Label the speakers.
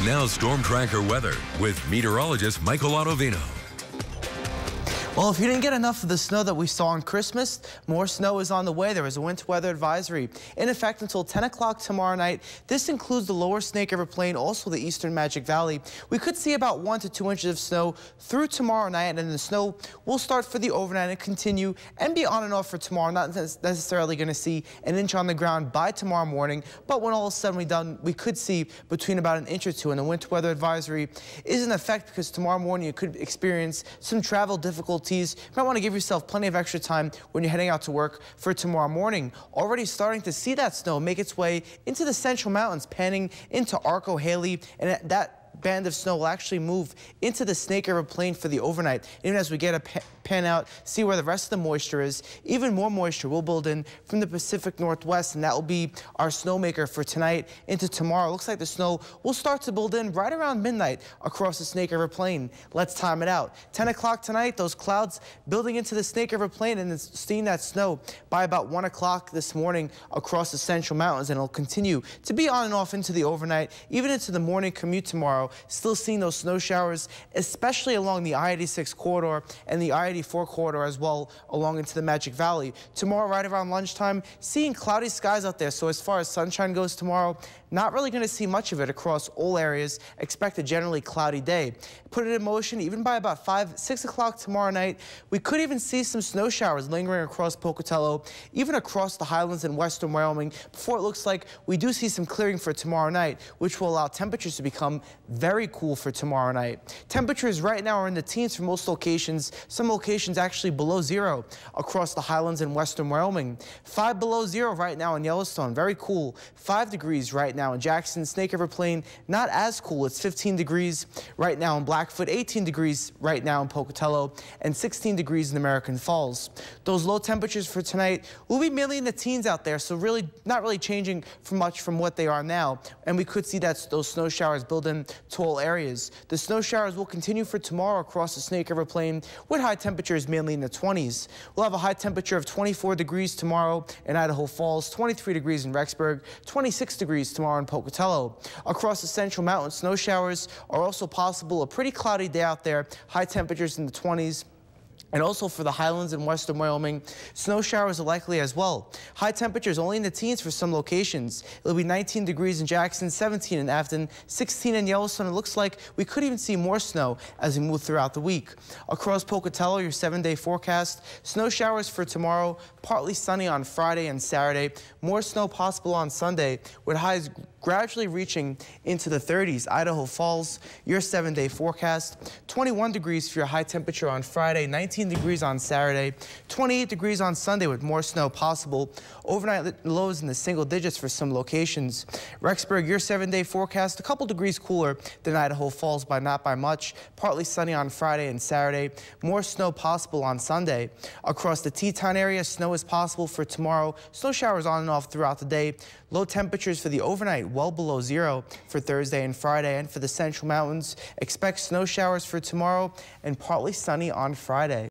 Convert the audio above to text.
Speaker 1: And now Storm Tracker weather with meteorologist Michael Autovino.
Speaker 2: Well, if you didn't get enough of the snow that we saw on Christmas, more snow is on the way. There is a winter weather advisory in effect until 10 o'clock tomorrow night. This includes the lower Snake River Plain, also the eastern Magic Valley. We could see about one to two inches of snow through tomorrow night, and then the snow will start for the overnight and continue and be on and off for tomorrow. Not necessarily going to see an inch on the ground by tomorrow morning, but when all is said and done, we could see between about an inch or two. And the winter weather advisory is in effect because tomorrow morning you could experience some travel difficulties difficulties, you might want to give yourself plenty of extra time when you're heading out to work for tomorrow morning. Already starting to see that snow make its way into the central mountains, panning into Arco Hailey, and that band of snow will actually move into the Snake River Plain for the overnight. Even as we get a pan out, see where the rest of the moisture is, even more moisture will build in from the Pacific Northwest, and that will be our snowmaker for tonight into tomorrow. Looks like the snow will start to build in right around midnight across the Snake River Plain. Let's time it out. 10 o'clock tonight, those clouds building into the Snake River Plain and seeing that snow by about 1 o'clock this morning across the central mountains, and it'll continue to be on and off into the overnight, even into the morning commute tomorrow Still seeing those snow showers, especially along the I-86 corridor and the I-84 corridor as well along into the Magic Valley. Tomorrow, right around lunchtime, seeing cloudy skies out there. So as far as sunshine goes tomorrow, not really going to see much of it across all areas. Expect a generally cloudy day. Put it in motion even by about 5, 6 o'clock tomorrow night. We could even see some snow showers lingering across Pocatello, even across the highlands in western Wyoming, before it looks like we do see some clearing for tomorrow night, which will allow temperatures to become very cool for tomorrow night. Temperatures right now are in the teens for most locations, some locations actually below zero across the highlands in western Wyoming. 5 below zero right now in Yellowstone, very cool. 5 degrees right now in Jackson, Snake River Plain, not as cool. It's 15 degrees right now in Blackfoot, 18 degrees right now in Pocatello, and 16 degrees in American Falls. Those low temperatures for tonight will be mainly in the teens out there, so really not really changing much from what they are now. And we could see that those snow showers build in to all areas. The snow showers will continue for tomorrow across the Snake River Plain with high temperatures mainly in the 20s. We'll have a high temperature of 24 degrees tomorrow in Idaho Falls, 23 degrees in Rexburg, 26 degrees tomorrow in Pocatello. Across the central mountains, snow showers are also possible. A pretty cloudy day out there. High temperatures in the 20s. And also for the highlands in western Wyoming, snow showers are likely as well. High temperatures only in the teens for some locations. It'll be 19 degrees in Jackson, 17 in Afton, 16 in Yellowstone. It looks like we could even see more snow as we move throughout the week. Across Pocatello, your seven-day forecast, snow showers for tomorrow, partly sunny on Friday and Saturday. More snow possible on Sunday with highs gradually reaching into the 30s. Idaho Falls, your seven-day forecast, 21 degrees for your high temperature on Friday, 19 19 degrees on Saturday, 28 degrees on Sunday with more snow possible. Overnight lows in the single digits for some locations. Rexburg, your seven-day forecast, a couple degrees cooler than Idaho Falls, but not by much. Partly sunny on Friday and Saturday. More snow possible on Sunday. Across the Teton area, snow is possible for tomorrow. Snow showers on and off throughout the day. Low temperatures for the overnight well below zero for Thursday and Friday. And for the central mountains, expect snow showers for tomorrow and partly sunny on Friday.